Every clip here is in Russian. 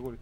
говорит.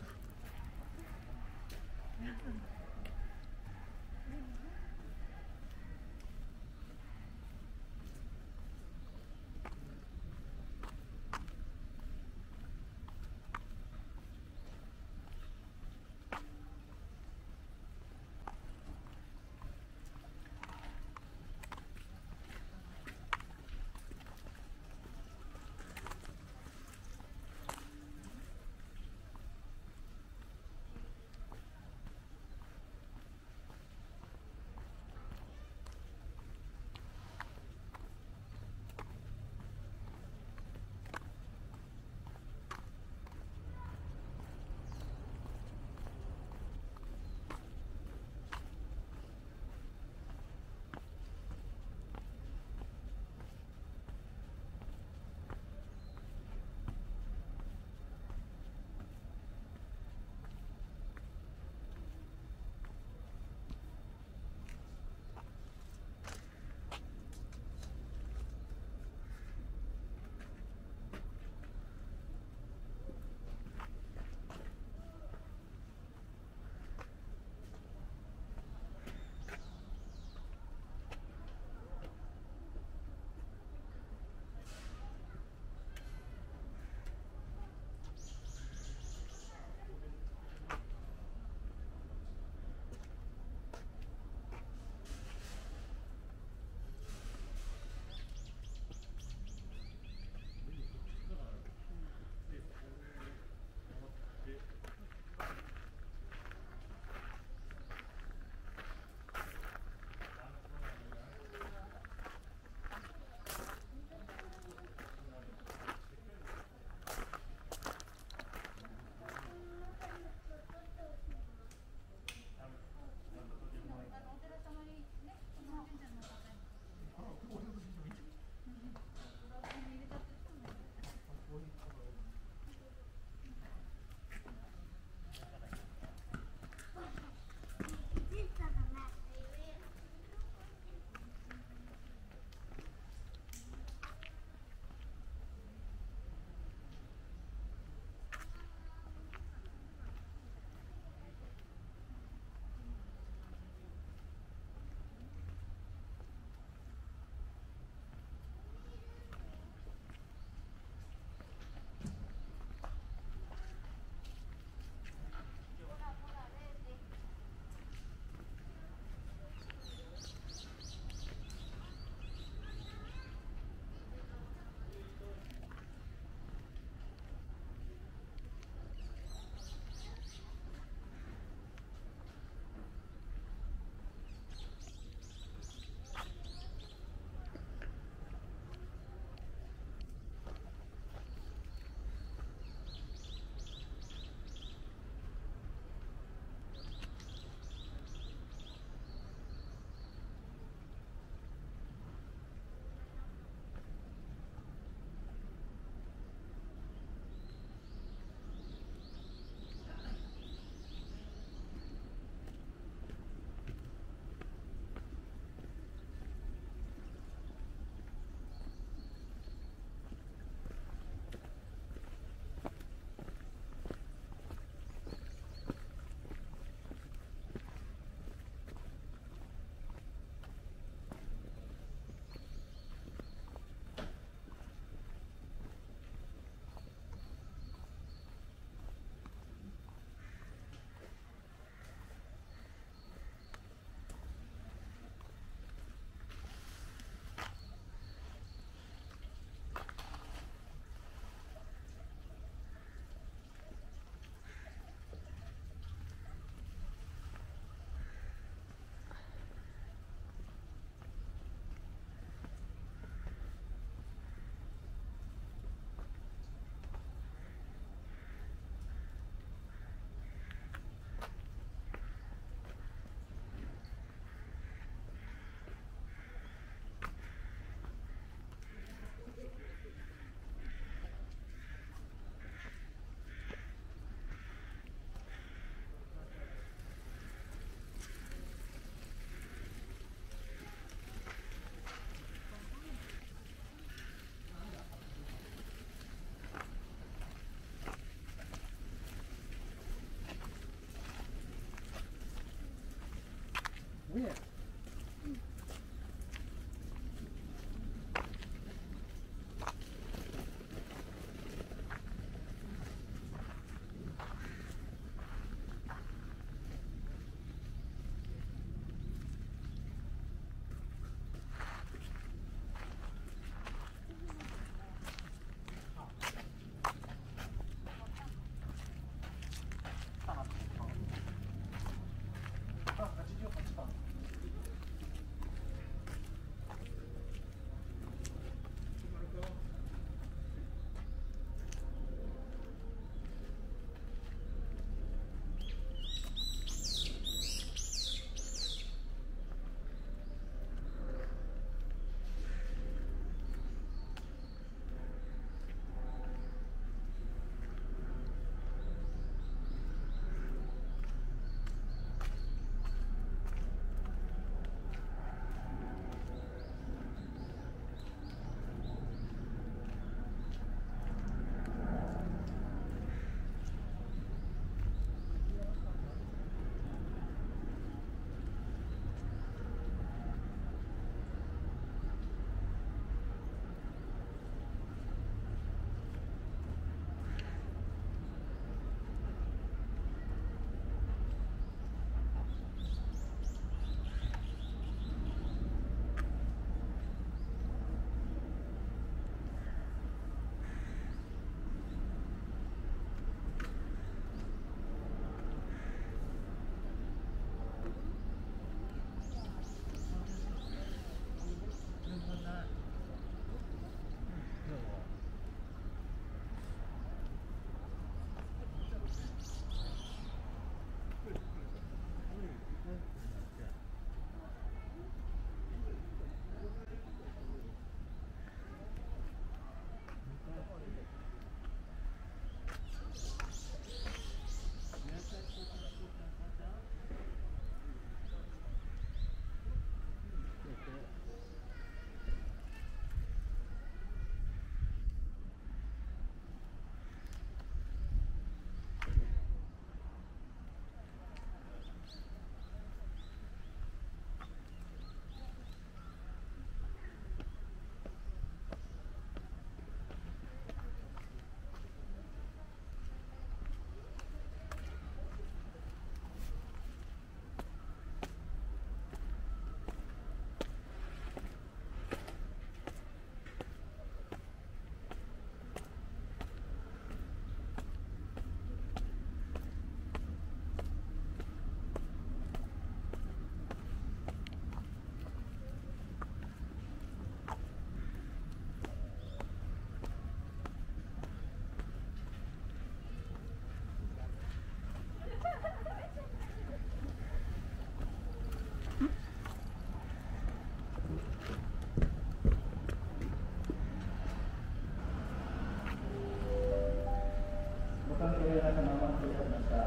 Yeah.